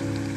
Mm-hmm.